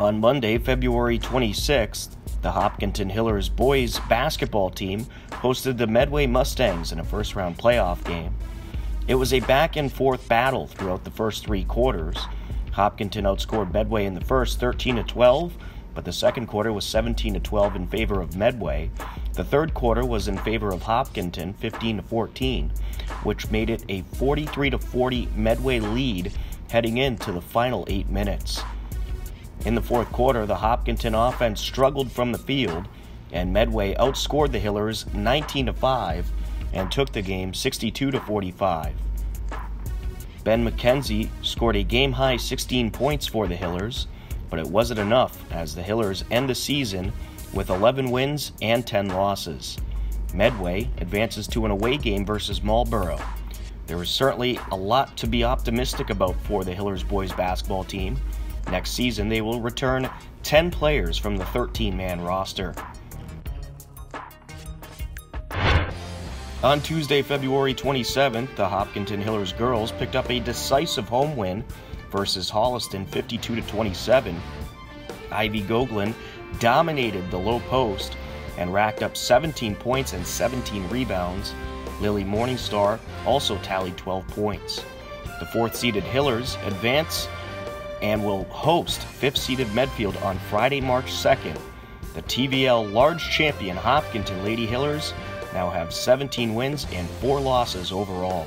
On Monday, February 26th, the Hopkinton Hillers boys basketball team hosted the Medway Mustangs in a first round playoff game. It was a back and forth battle throughout the first three quarters. Hopkinton outscored Medway in the first 13 to 12, but the second quarter was 17 to 12 in favor of Medway. The third quarter was in favor of Hopkinton, 15 to 14, which made it a 43 to 40 Medway lead heading into the final 8 minutes. In the fourth quarter, the Hopkinton offense struggled from the field, and Medway outscored the Hillers 19 to 5 and took the game 62 to 45. Ben McKenzie scored a game high 16 points for the Hillers, but it wasn't enough as the Hillers end the season with 11 wins and 10 losses. Medway advances to an away game versus Marlboro. There is certainly a lot to be optimistic about for the Hillers boys basketball team. Next season, they will return 10 players from the 13 man roster. On Tuesday, February 27th, the Hopkinton Hillers girls picked up a decisive home win versus Holliston 52 27. Ivy Goglin dominated the low post and racked up 17 points and 17 rebounds. Lily Morningstar also tallied 12 points. The fourth seeded Hillers advance and will host fifth seeded Medfield on Friday, March 2nd. The TVL large champion Hopkinton Lady Hillers now have 17 wins and 4 losses overall.